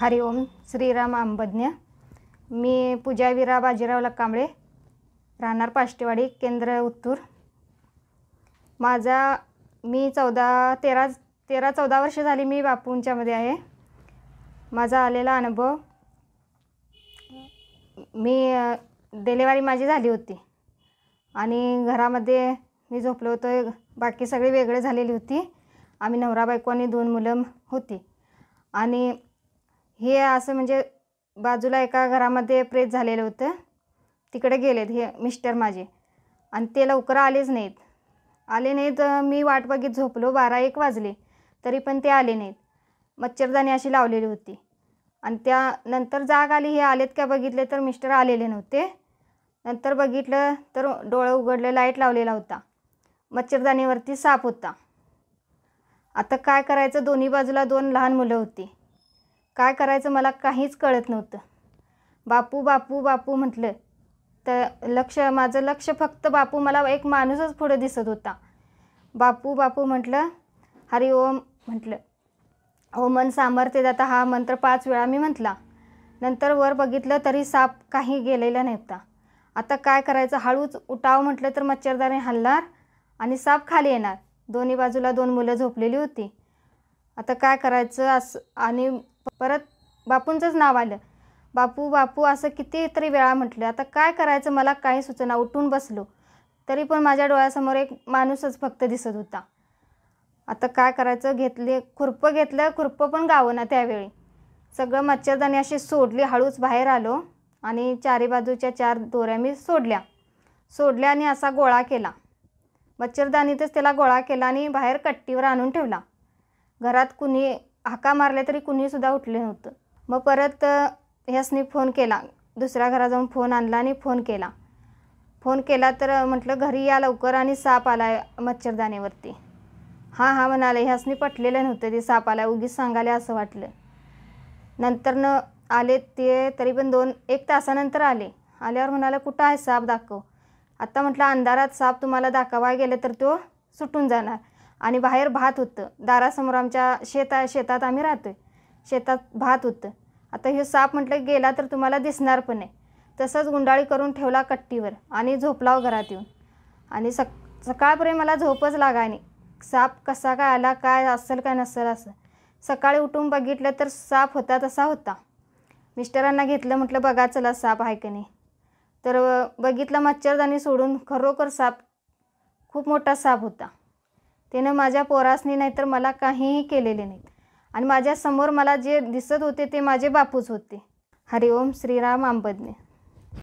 हरिओम श्रीराम आंबज्ञ मी पूजा विरा बाजीराव लकांबळे राहणार पाष्टेवाडी केंद्र उत्तूर. माझा मी चौदा तेरा तेरा चौदा वर्ष झाली मी बापूंच्यामध्ये आहे. माझा आलेला अनुभव मी डिलेवरी माझी झाली होती. आणि घरामध्ये मी झोपलो होतो बाकी सगळे वेगळे झालेली होती. आम्ही नवरा बायको आणि दोन मुलं होती. आणि हे असं म्हणजे बाजूला एका घरामध्ये प्रेत झालेलं होतं. तिकडे गेलेत हे मिस्टर माझे. आणि ते लवकर आलेच नाहीत. आले नाहीत मी वाट बघित झोपलो. बारा एक वाजले. तरी पण ते आले नाहीत. मच्छरदाणी अशी लावलेली होती. आणि त्यानंतर जाग आली. हे आलेत का बघितले तर मिस्टर आलेले नव्हते. नंतर बघितलं तर डोळं उघडलं लाइट लावलेला होता. मच्छरदाणीवरती साप होता. आता काय करायचं? दोन्ही बाजूला दोन लहान मुलं होती. काय करायचं मला काहीच कळत नव्हतं. बापू बापू बापू म्हटलं. तर लक्ष माझं लक्ष फक्त बापू मला एक माणूसच पुढं दिसत होता. बापू बापू म्हटलं हरि ओम म्हटलं. हो, ओमन सामर्थ्य जाता हा मंत्र पाच वेळा मी म्हटला. नंतर वर बघितलं तरी साप काही गेलेला नव्हता. आता काय करायचं? हळूच उठाव म्हटलं तर मच्छरदारी हलणार आणि साप खाली येणार. दोन्ही बाजूला दोन मुलं झोपलेली होती. आता काय करायचं? असं आणि परत बापूंचंच नाव आलं. बापू बापू असं कितीतरी वेळा म्हटलं आता काय करायचं मला काही सुचना उठून बसलो. तरी पण माझ्या डोळ्यासमोर एक माणूसच फक्त दिसत होता. आता काय करायचं? घेतले खुरपं घेतलं खुरपं पण गावं ना त्यावेळी. सगळं मच्छरदाणी अशी सोडली हळूच बाहेर आलो आणि चारी बाजूच्या चार दोऱ्या मी सोडल्या. सोडल्या आणि असा गोळा केला. मच्छरदाणीतच त्याला गोळा केला आणि बाहेर कट्टीवर आणून ठेवला. घरात कुणी हाका मारल्या तरी कुणीसुद्धा उठले नव्हतं. मग परत अ, ह्यासनी फोन केला. दुसऱ्या घरा जाऊन फोन आणला आणि फोन केला. फोन केला तर म्हटलं घरी या लवकर आणि साप आला आहे मच्छरदाणीवरती. हां हां म्हणाले. ह्यासनी पटलेलं नव्हतं ते साप आला उगीच सांगाले असं वाटलं. नंतरनं आले ते तरी पण दोन एक तासानंतर आले. आल्यावर म्हणाला कुठं आहे साप? दाखव. आत्ता म्हटलं अंधारात साप तुम्हाला दाखवा गेलं तर तो सुटून जाणार. आणि बाहेर भात होतं. दारासमोर आमच्या शेता शेतात आम्ही राहतोय. शेतात भात होतं. आता हे साप म्हटलं गेला तर तुम्हाला दिसणार पण नाही. तसंच गुंडाळी करून ठेवला कट्टीवर आणि झोपलाव घरात येऊन. आणि सक सकाळपर्यंत मला झोपच लागायनी साप कसा काय आला काय असेल काय नसेल असं. सकाळी उठून बघितलं तर साप होता तसा होता. मिस्टरांना घेतलं म्हटलं बघा चला साप आहे का नाही. तर बघितलं मच्छरदाणी सोडून खरोखर साप खूप मोठा साप होता. त्यानं माझ्या पोरासनी नाहीतर मला काहीही केलेले नाहीत. आणि माझ्यासमोर मला जे दिसत होते ते माझे बापूच होते. हरिओम श्रीराम आंबदने.